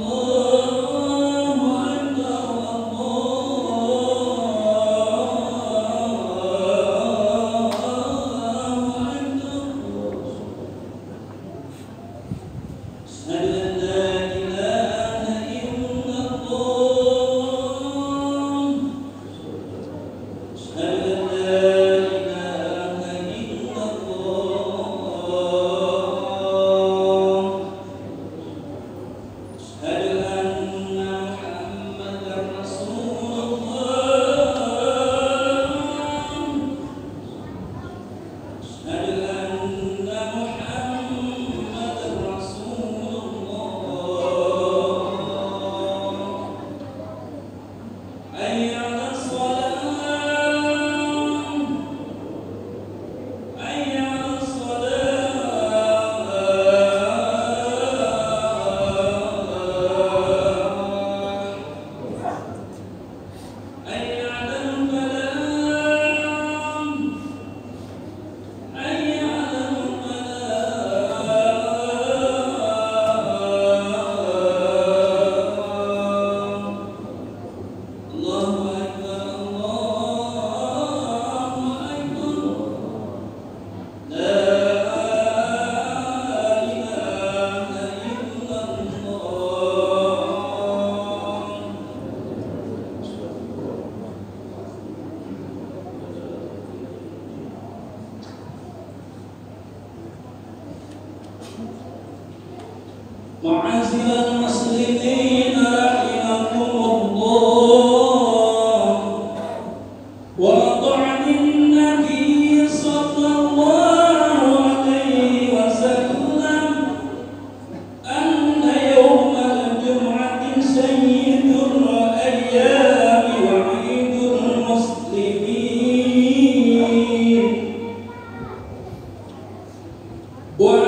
Oh. Ora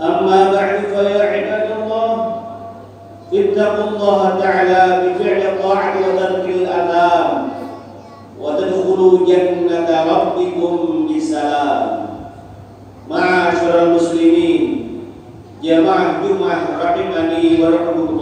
أما بعد فيا عباد الله اتقوا الله تعالى بفعل الطاعة وترك الأثام وتدخلوا جنة ربكم بسلام معاشر المسلمين جماعة جمعة رحمني ورحمكم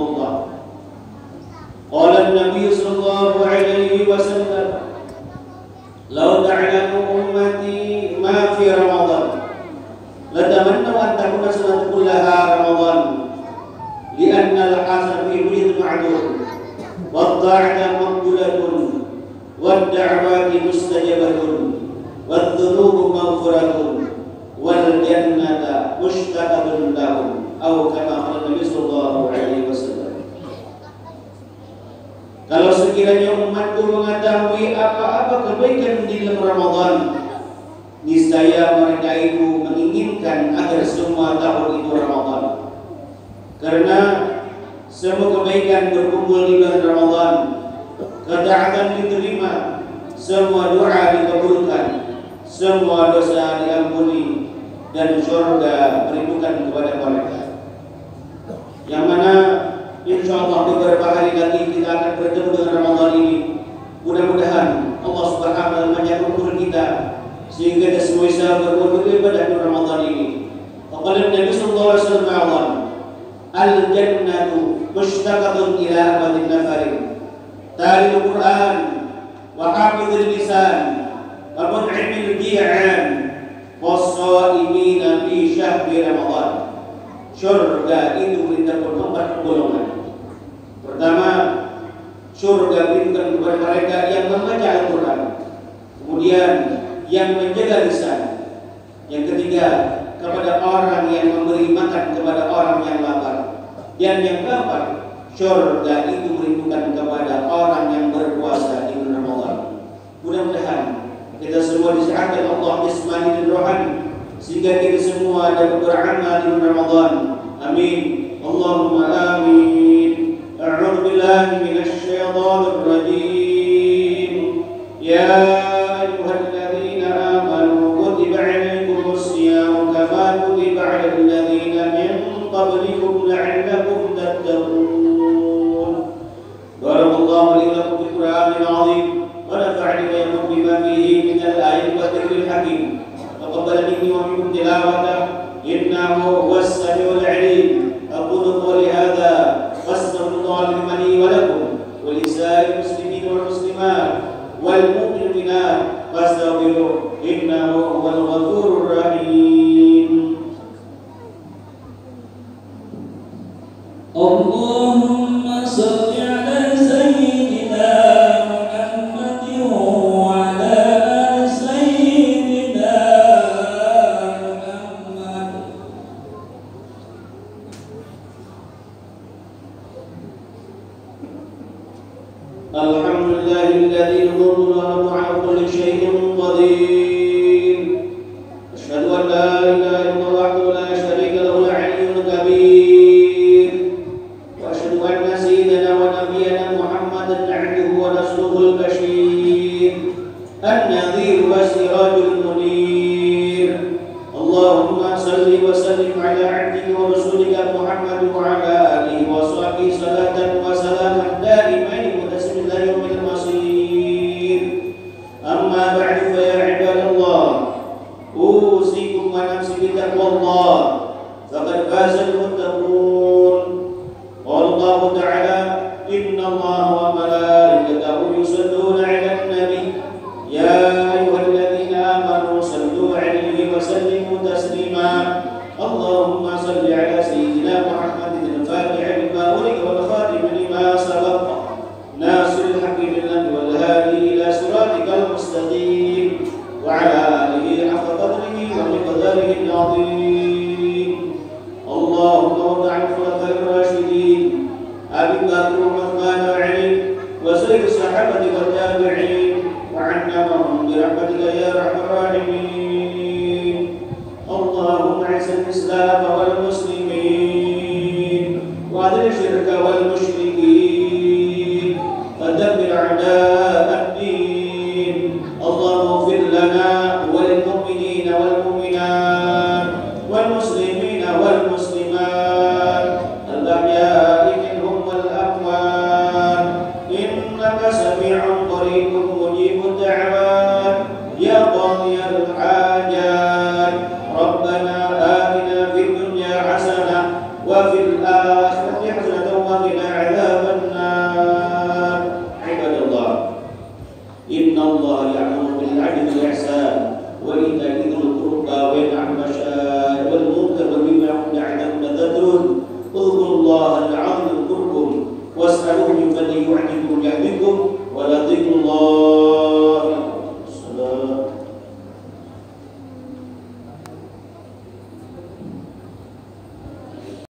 والذنوب مغفرة والجنة مشتقة لهم أو كما قال النبي صلى الله عليه وسلم Kalau sekiranya umatku mengetahui apa-apa kebaikan di dalam Ramadan, niscaya mereka itu menginginkan agar semua tahun itu Ramadan. Karena semua kebaikan berkumpul di bulan Ramadan, ketaatan diterima, semua doa dikabulkan, semua dosa diampuni, dan surga berikan kepada mereka. Yang mana insya Allah beberapa hari lagi kita akan bertemu dengan Ramadan ini. Mudah-mudahan Allah Subhanahu wa taala menyambut kita sehingga kita semua bisa berbuat beribadah di Ramadan ini. Faqala Nabi sallallahu alaihi wasallam Al-jannatu mushtaqatun ila abadin nafarin. Tari Al-Quran wa hafidhul lisan wa mun'imil ji'an wasaimina fi syahri. Surga itu beritahu empat golongan. Pertama, surga berikan kepada mereka yang membaca Al-Quran. Kemudian yang menjaga lisan. Yang ketiga, kepada orang yang memberi makan kepada orang yang lapar. Dan yang keempat, surga itu merindukan kepada orang yang berpuasa di bulan Ramadan. Mudah-mudahan kita semua disihkan Allah jismani dan rohani sehingga kita semua dapat beramal di Ramadan. Amin. Allahumma amin. A'udzu billahi minasy syaithanir rajim. Ya ayyuhalladzina amanu تلاوته إنه هو السميع العليم. أقول قولي هذا واستغفر الله لي ولكم ولسائر المسلمين والمسلمات والمؤمنات فاستغفروه إنه هو الغفور الرحيم. اللهم الحمد لله الذي له على كل شيء قدير أشهد أن لا إله إلا الله وحده لا له العلي الكبير. وأشهد أن سيدنا ونبينا محمدا عبده ورسوله البشير. النذير والسراج المنير. اللهم صل وسلم ونفسي بتقوى الله فقد فاز المتقون.